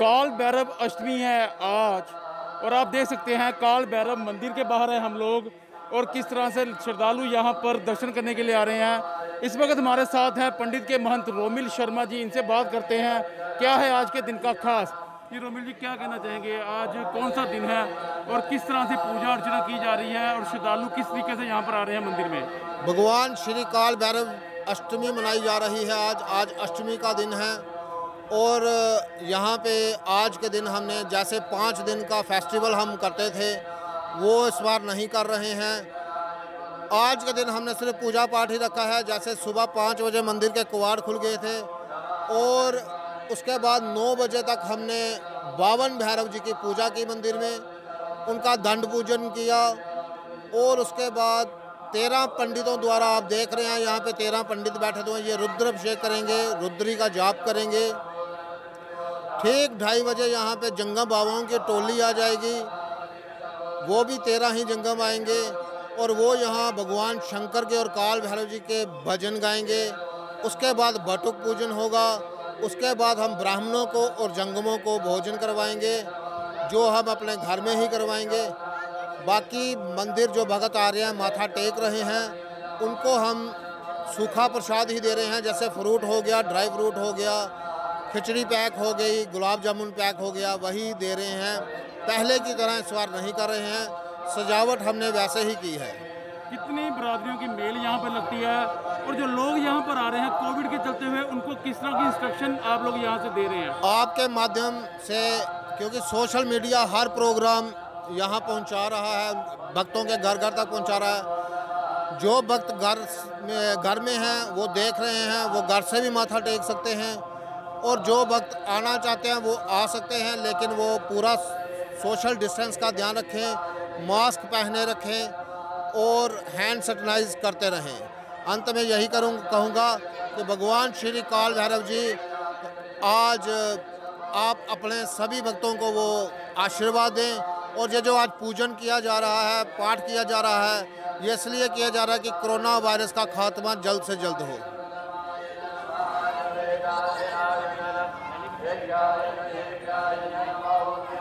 काल भैरव अष्टमी है आज। और आप देख सकते हैं काल भैरव मंदिर के बाहर है हम लोग। और किस तरह से श्रद्धालु यहाँ पर दर्शन करने के लिए आ रहे हैं। इस वक्त हमारे साथ हैं पंडित के महंत रोमिल शर्मा जी। इनसे बात करते हैं, क्या है आज के दिन का खास? जी, रोमिल जी, क्या कहना चाहेंगे? आज कौन सा दिन है? और किस तरह से पूजा अर्चना की जा रही है? और श्रद्धालु किस तरीके से यहाँ पर आ रहे हैं मंदिर में? भगवान श्री काल भैरव अष्टमी मनाई जा रही है आज। आज अष्टमी का दिन है। और यहाँ पे आज के दिन हमने जैसे पाँच दिन का फेस्टिवल हम करते थे, वो इस बार नहीं कर रहे हैं। आज के दिन हमने सिर्फ़ पूजा पाठ ही रखा है, जैसे सुबह पाँच बजे मंदिर के कुवाड़ खुल गए थे और उसके बाद नौ बजे तक हमने बावन भैरव जी की पूजा की मंदिर में, उनका दंड पूजन किया और उसके बाद तेरह पंडितों द्वारा आप देख रहे हैं, यहाँ पे तेरह पंडित बैठे हुए ये रुद्र अभिषेक करेंगे, रुद्री का जाप करेंगे। ठीक ढाई बजे यहाँ पे जंगम बाबाओं की टोली आ जाएगी। वो भी तेरह ही जंगम आएँगे और वो यहाँ भगवान शंकर के और काल भैरव जी के भजन गाएँगे। उसके बाद बटुक पूजन होगा। उसके बाद हम ब्राह्मणों को और जंगमों को भोजन करवाएँगे, जो हम अपने घर में ही करवाएँगे। बाकी मंदिर जो भगत आ रहे हैं, माथा टेक रहे हैं, उनको हम सूखा प्रसाद ही दे रहे हैं, जैसे फ्रूट हो गया, ड्राई फ्रूट हो गया खिचड़ी पैक हो गई गुलाब जामुन पैक हो गया वही दे रहे हैं। पहले की तरह इस बार नहीं कर रहे हैं। सजावट हमने वैसे ही की है। कितनी बरादरियों की मेल यहाँ पर लगती है और जो लोग यहाँ पर आ रहे हैं कोविड के चलते हुए उनको किस तरह की इंस्ट्रक्शन आप लोग यहाँ से दे रहे हैं? आपके माध्यम से क्योंकि सोशल मीडिया हर प्रोग्राम यहाँ पहुँचा रहा है भक्तों के घर घर तक पहुँचा रहा है। जो भक्त घर में घर में हैं वो देख रहे हैं वो घर से भी माथा टेक सकते हैं। और जो भक्त आना चाहते हैं वो आ सकते हैं, लेकिन वो पूरा सोशल डिस्टेंस का ध्यान रखें मास्क पहने रखें और हैंड सैनिटाइज करते रहें। अंत में यही करूँ, कहूँगा कि भगवान श्री काल भैरव जी, आज आप अपने सभी भक्तों को वो आशीर्वाद दें और ये जो आज पूजन किया जा रहा है, पाठ किया जा रहा है, ये इसलिए किया जा रहा है कि कोरोना वायरस का खात्मा जल्द से जल्द हो। Jai Jai Jai Jai